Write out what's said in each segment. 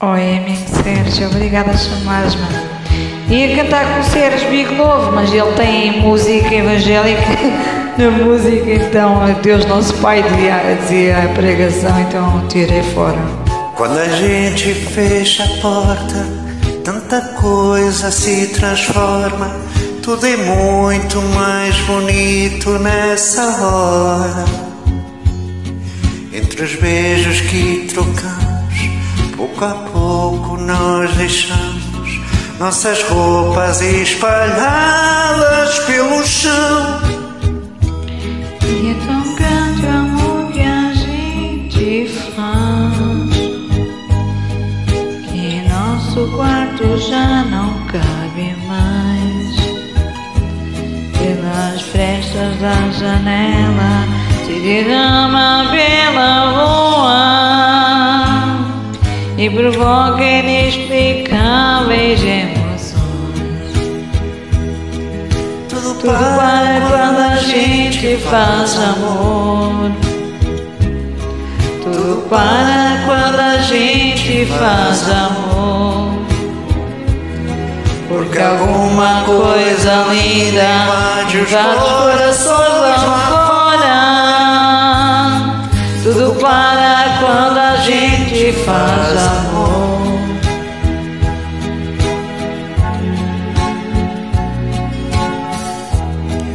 Amigo Sérgio, obrigada a chamares-me. Ia cantar com o Sérgio Biglovo, mas ele tem música evangélica na música, então Deus Nosso Pai dizia a pregação, então tirei fora. Quando a gente fecha a porta, tanta coisa se transforma. Tudo é muito mais bonito nessa hora. Entre os beijos que trocamos Pouco a pouco nós deixamos nossas roupas espalhadas pelo chão. E é tão grande o amor que a gente faz que nosso quarto já não cabe mais. Pelas frestas da janela se derrama pela rua e provoca inexplicáveis emoções. Tudo, Tudo para quando a gente faz amor. Tudo para quando a gente faz amor. Porque alguma coisa linda invade os corações lá gente faz amor.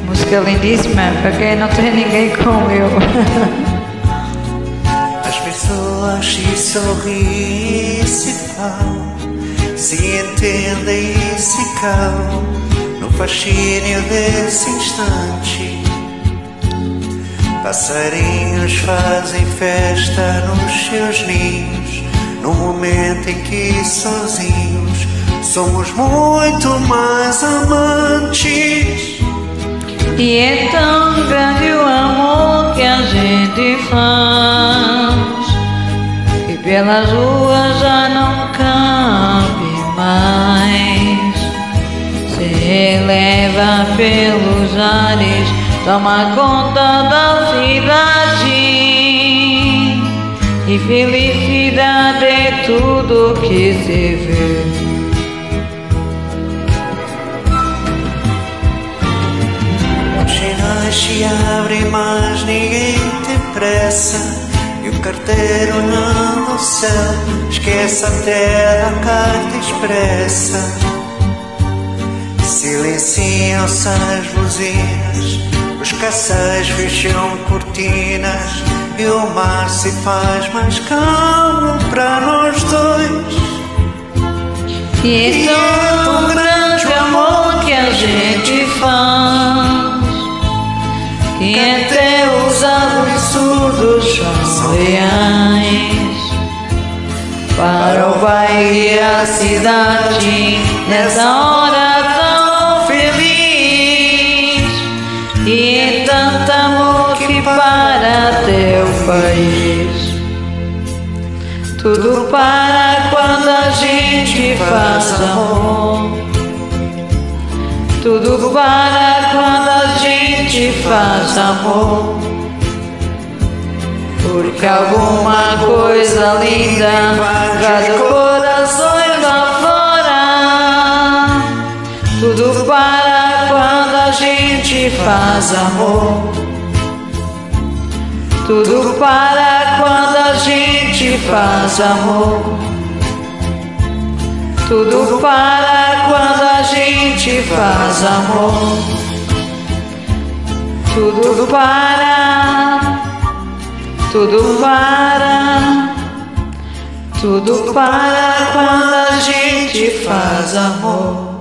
Música lindíssima para quem não tem ninguém como eu. As pessoas se sorriem e se falam, se entendem e se calam no fascínio desse instante. Passarinhos fazem festa nos seus ninhos, no momento em que sozinhos somos muito mais amantes. E é tão grande o amor que a gente faz que pelas ruas já não cabe mais. Se eleva pelos ares, toma conta da cidade. E felicidade é tudo que se vê. Os sinais se abrem, mas ninguém tem pressa. E o carteiro não no céu esquece até a carta expressa. Silenciam-se as buzinas, os caçais fecham cortinas e o mar se faz mais calmo para nós dois. E é tão grande o amor que a gente faz Que até os absurdos são reais Para o baile e a cidade Nessa hora país tudo para quando a gente faz amor. Tudo para quando a gente faz amor. Porque alguma coisa linda invade corações lá fora. Tudo para quando a gente faz amor. Tudo para quando a gente faz amor. Tudo para quando a gente faz amor. Tudo para. Tudo para. Tudo para quando a gente faz amor.